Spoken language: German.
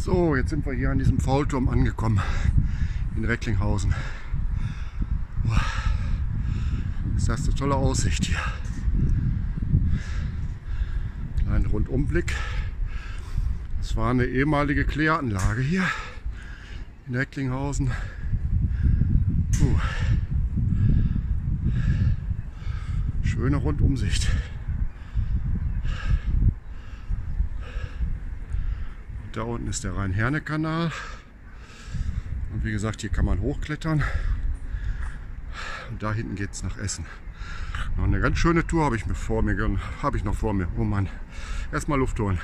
So, jetzt sind wir hier an diesem Faulturm angekommen in Recklinghausen. Boah, Ist das eine tolle Aussicht hier. Kleinen Rundumblick. Das war eine ehemalige Kläranlage hier in Recklinghausen. Puh. Schöne Rundumsicht. Da unten ist der Rhein-Herne-Kanal. Und wie gesagt, hier kann man hochklettern. Und da hinten geht es nach Essen. Noch eine ganz schöne Tour habe ich, mir vor mir, habe ich noch vor mir. Oh Mann, erstmal Luft holen.